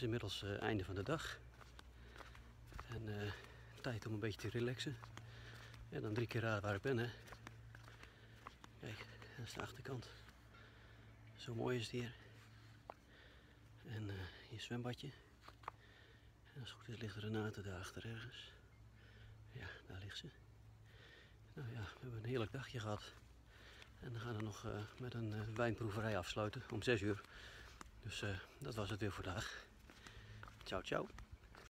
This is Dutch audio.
is inmiddels het einde van de dag. En eh, tijd om een beetje te relaxen. En dan drie keer raden waar ik ben, hè. Kijk, dat is de achterkant. Zo mooi is het hier. En eh, hier zwembadje. En als het goed is ligt Renate daarachter ergens. Ja, daar ligt ze. Nou ja, we hebben een heerlijk dagje gehad. En we gaan er nog eh, met een eh, wijnproeverij afsluiten om 6 uur. Dus eh, dat was het weer vandaag. Ciao, ciao.